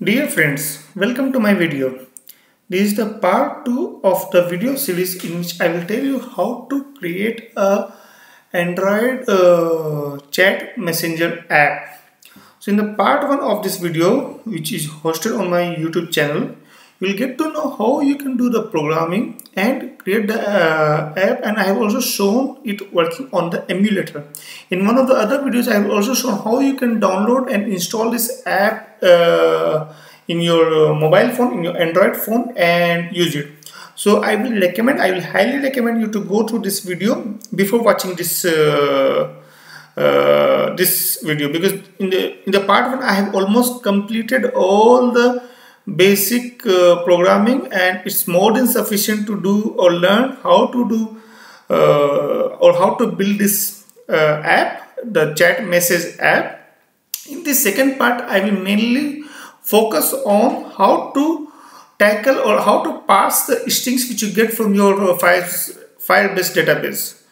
Dear friends, welcome to my video. This is the part 2 of the video series in which I will tell you how to create a Android uh, chat messenger app. So in the part 1 of this video which is hosted on my YouTube channel, will get to know how you can do the programming and create the uh, app and I have also shown it working on the emulator. In one of the other videos I have also shown how you can download and install this app uh, in your uh, mobile phone, in your Android phone and use it. So I will recommend, I will highly recommend you to go through this video before watching this uh, uh, this video because in the in the part one I have almost completed all the basic uh, programming and it's more than sufficient to do or learn how to do uh, or how to build this uh, app the chat message app. In the second part i will mainly focus on how to tackle or how to parse the strings which you get from your uh, firebase database.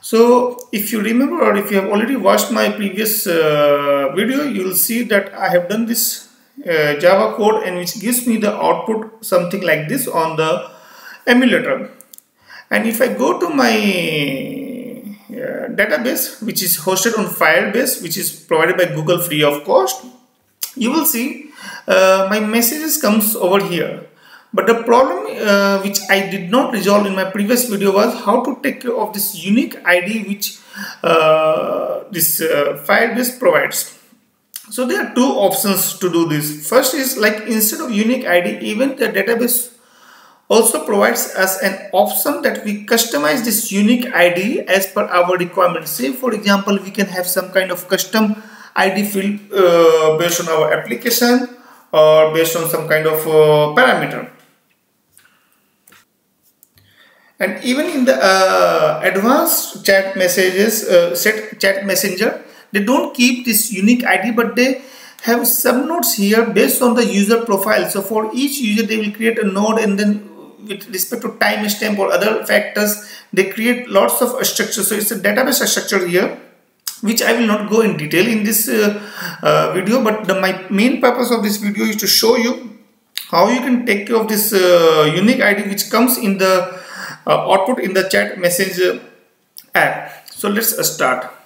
So if you remember or if you have already watched my previous uh, video you will see that i have done this uh, Java code and which gives me the output something like this on the emulator. And if I go to my uh, database which is hosted on Firebase which is provided by Google free of cost you will see uh, my messages comes over here. But the problem uh, which I did not resolve in my previous video was how to take care of this unique ID which uh, this uh, Firebase provides so there are two options to do this. First is like instead of unique ID, even the database also provides us an option that we customize this unique ID as per our requirement. Say for example, we can have some kind of custom ID field uh, based on our application or based on some kind of uh, parameter. And even in the uh, advanced chat messages, uh, set chat messenger, they don't keep this unique id but they have subnodes here based on the user profile. So for each user they will create a node and then with respect to timestamp or other factors they create lots of structures so it's a database structure here which I will not go in detail in this uh, uh, video but the, my main purpose of this video is to show you how you can take care of this uh, unique ID which comes in the uh, output in the chat message app. So let's start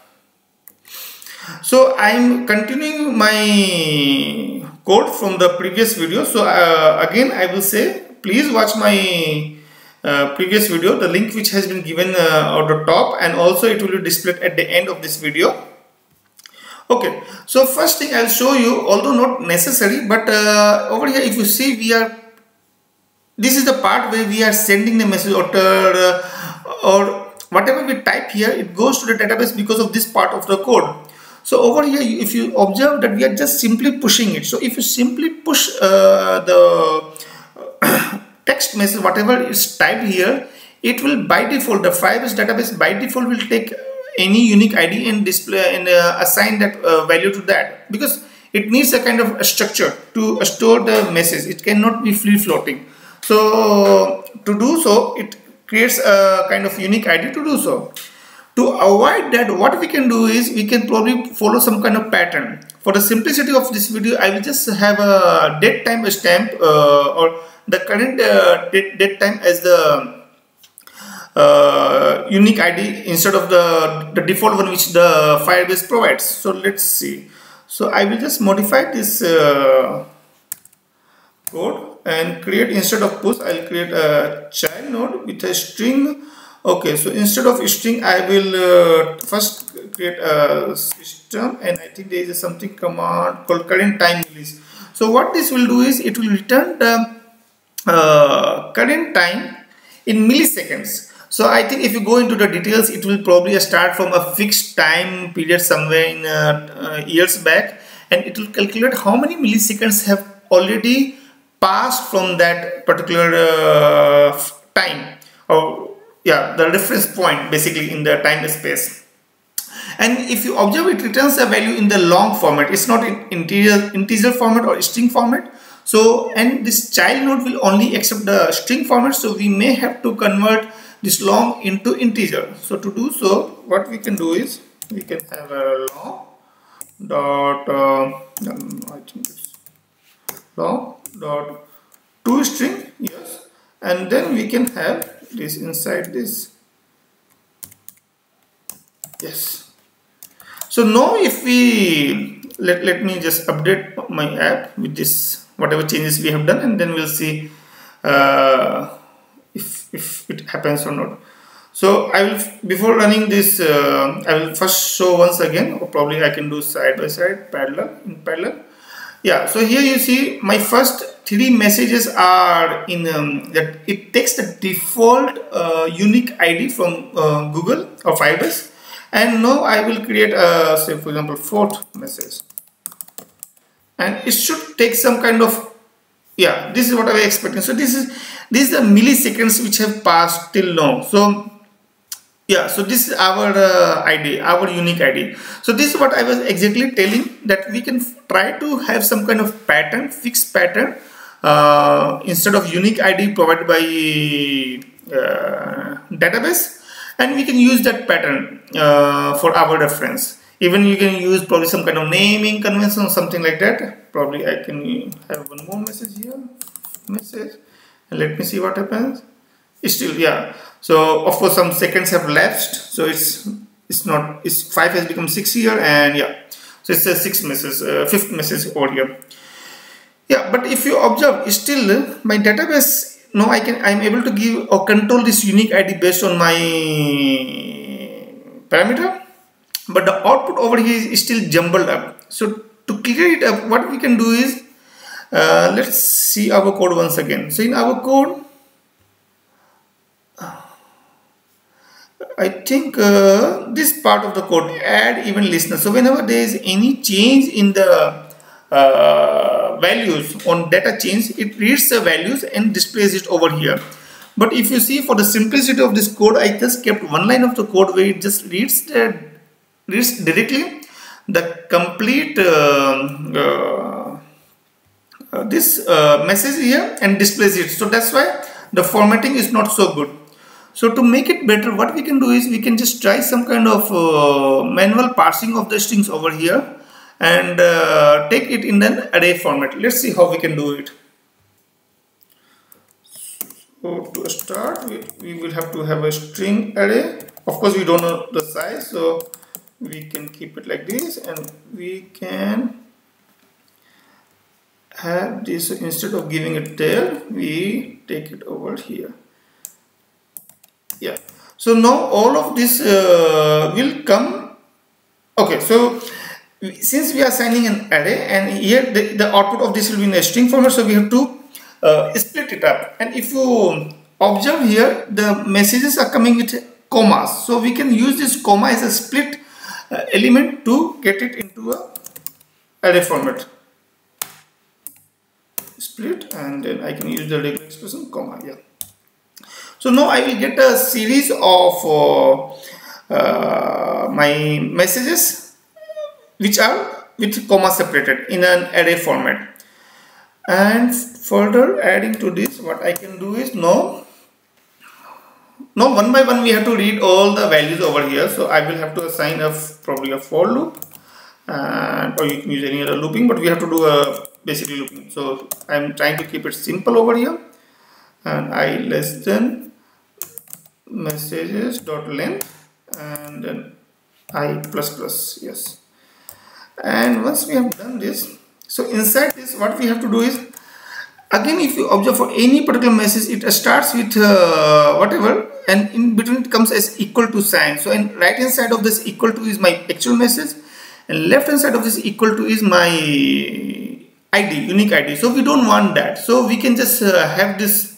so I'm continuing my code from the previous video. So uh, again I will say please watch my uh, previous video the link which has been given uh, at the top and also it will be displayed at the end of this video. Okay so first thing I'll show you although not necessary but uh, over here if you see we are this is the part where we are sending the message or, uh, or whatever we type here it goes to the database because of this part of the code so over here, if you observe that we are just simply pushing it. So if you simply push uh, the text message, whatever is typed here, it will by default, the Firebase database by default will take any unique ID and display and uh, assign that uh, value to that because it needs a kind of a structure to store the message. It cannot be free floating. So to do so, it creates a kind of unique ID to do so to avoid that what we can do is we can probably follow some kind of pattern. For the simplicity of this video I will just have a date time stamp uh, or the current uh, date, time as the uh, unique ID instead of the, the default one which the Firebase provides. So let's see. So I will just modify this uh, code and create instead of push I'll create a child node with a string okay so instead of string I will uh, first create a system and I think there is something command called current time so what this will do is it will return the uh, current time in milliseconds. So I think if you go into the details it will probably start from a fixed time period somewhere in uh, uh years back. And it will calculate how many milliseconds have already passed from that particular uh, time or yeah the reference point basically in the time space. And if you observe it returns a value in the long format. It's not in integer integer format or string format. So and this child node will only accept the string format. So we may have to convert this long into integer. So to do so what we can do is we can have a long dot uh, um, I think it's long dot to string yes. And then we can have this inside this. Yes. So now if we let, let me just update my app with this whatever changes we have done and then we'll see uh, if, if it happens or not. So I will before running this uh, I will first show once again or probably I can do side by side parallel in parallel yeah so here you see my first three messages are in um, that it takes the default uh, unique ID from uh, Google or Firebase. And now I will create a say for example fourth message. And it should take some kind of yeah this is what I was expecting. So this is this is the milliseconds which have passed till now. So yeah so this is our uh, id our unique id so this is what i was exactly telling that we can try to have some kind of pattern fixed pattern uh, instead of unique id provided by uh, database and we can use that pattern uh, for our reference. Even you can use probably some kind of naming convention or something like that. Probably i can have one more message here. Message. And let me see what happens still yeah. So of course some seconds have lapsed. So it's it's not it's five has become six here and yeah. So it's a six message uh, fifth message over here. Yeah but if you observe still my database no I can I'm able to give or control this unique ID based on my parameter. But the output over here is still jumbled up. So to clear it up what we can do is uh, let's see our code once again. So in our code I think uh, this part of the code add event listener. So whenever there is any change in the uh, values on data change, it reads the values and displays it over here. But if you see for the simplicity of this code, I just kept one line of the code where it just reads the reads directly the complete uh, uh this uh, message here and displays it. So that's why the formatting is not so good. So to make it better, what we can do is we can just try some kind of uh, manual parsing of the strings over here and uh, take it in an array format. Let's see how we can do it. So to start, we, we will have to have a string array. Of course, we don't know the size, so we can keep it like this and we can have this instead of giving it tail, we take it over here yeah. So now all of this uh, will come. Okay so since we are assigning an array and here the, the output of this will be in a string format so we have to uh, split it up. And if you observe here the messages are coming with commas. So we can use this comma as a split uh, element to get it into a array format. Split and then I can use the regular expression comma yeah so now I will get a series of uh, uh, my messages which are with comma separated in an array format. And further adding to this what I can do is now now one by one we have to read all the values over here. So I will have to assign a probably a for loop and or you can use any other looping but we have to do a basically looping. So I'm trying to keep it simple over here. And i less than messages dot length and then i plus plus yes. And once we have done this so inside this what we have to do is again if you observe for any particular message it starts with uh, whatever and in between it comes as equal to sign. So in right hand side of this equal to is my actual message and left hand side of this equal to is my id unique id so we don't want that. So we can just uh, have this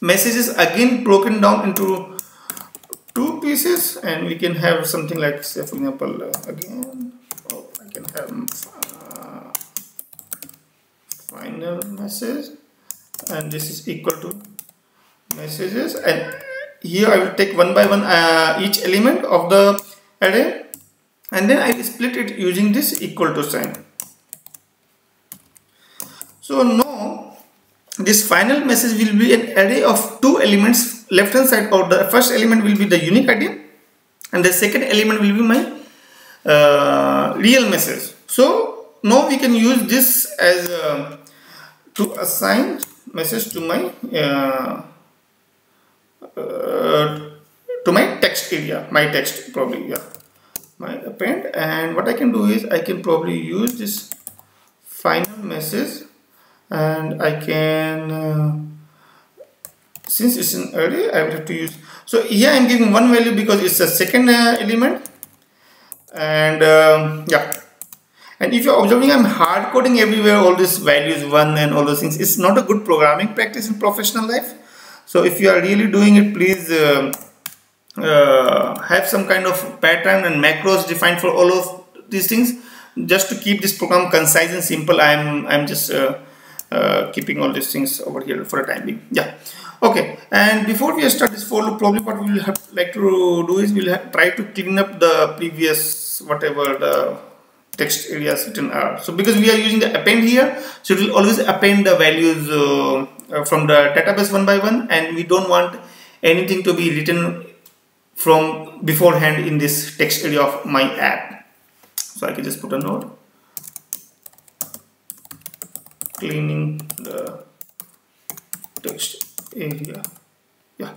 messages again broken down into two pieces and we can have something like say for example uh, again oh, I can have uh, final message and this is equal to messages. And here I will take one by one uh, each element of the array and then I will split it using this equal to sign. So now this final message will be an array of two elements left hand side or the first element will be the unique ID and the second element will be my uh, real message. So now we can use this as a, to assign message to my uh, uh, to my text area my text probably yeah. My append and what I can do is I can probably use this final message and I can uh, since it's an array I will have to use so here I'm giving one value because it's a second uh, element. And um, yeah. And if you're observing I'm hard coding everywhere all these values one and all those things. It's not a good programming practice in professional life. So if you are really doing it please uh, uh, have some kind of pattern and macros defined for all of these things. Just to keep this program concise and simple I'm I'm just uh, uh, keeping all these things over here for a time being. Yeah. Okay. And before we start this for loop probably what we will have like to do is we'll try to clean up the previous whatever the text areas written are. So because we are using the append here so it will always append the values uh, uh, from the database one by one and we don't want anything to be written from beforehand in this text area of my app. So I can just put a note cleaning the text area yeah.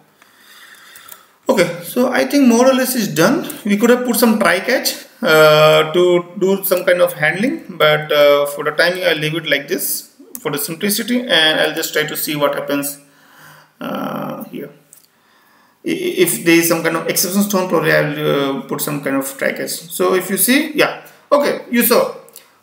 Okay so I think more or less is done. We could have put some try catch uh, to do some kind of handling but uh, for the timing I'll leave it like this for the simplicity and I'll just try to see what happens uh, here. If there is some kind of exception stone probably I'll uh, put some kind of try catch. So if you see yeah okay you saw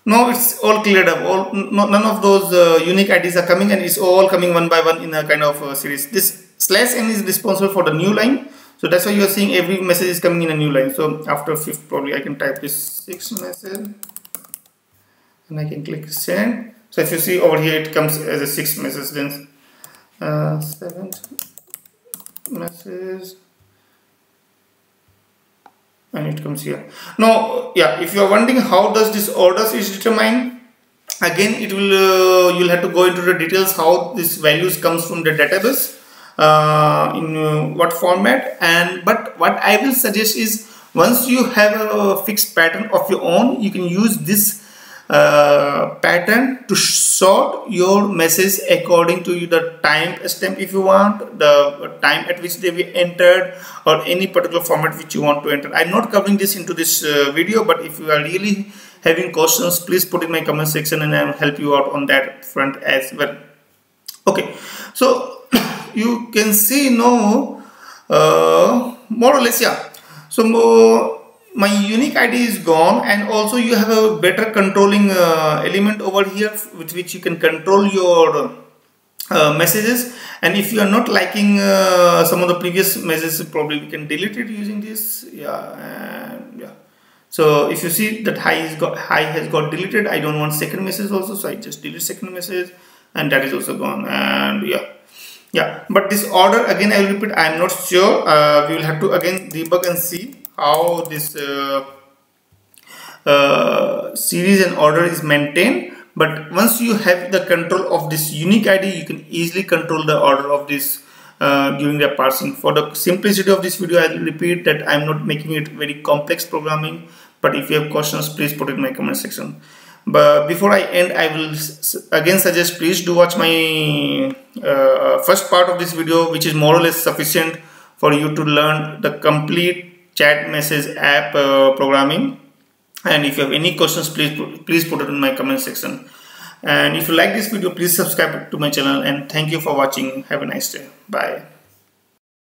now it's all cleared up. All no, none of those uh, unique IDs are coming and it's all coming one by one in a kind of uh, series. This slash n is responsible for the new line. So that's why you are seeing every message is coming in a new line. So after fifth probably I can type this six message. And I can click send. So if you see over here it comes as a six message. Then uh, seventh message and it comes here. Now yeah if you are wondering how does this orders is determined again it will uh, you'll have to go into the details how this values comes from the database uh, in uh, what format. And but what I will suggest is once you have a fixed pattern of your own you can use this uh, pattern to sort your message according to the time stamp. If you want the time at which they be entered or any particular format which you want to enter. I'm not covering this into this uh, video but if you are really having questions please put in my comment section and i'll help you out on that front as well. Okay. So you can see no uh, more or less yeah. So more my unique ID is gone and also you have a better controlling uh, element over here with which you can control your uh, messages. And if you are not liking uh, some of the previous messages probably we can delete it using this. Yeah and yeah. So if you see that high is got high has got deleted I don't want second message also so I just delete second message and that is also gone. And yeah. Yeah but this order again I will repeat I am not sure. Uh, we will have to again debug and see how this uh, uh, series and order is maintained but once you have the control of this unique ID you can easily control the order of this uh, during the parsing. For the simplicity of this video I repeat that I'm not making it very complex programming but if you have questions please put it in my comment section. But before I end I will again suggest please do watch my uh, first part of this video which is more or less sufficient for you to learn the complete chat message app uh, programming. And if you have any questions please please put it in my comment section. And if you like this video please subscribe to my channel. And thank you for watching. Have a nice day. Bye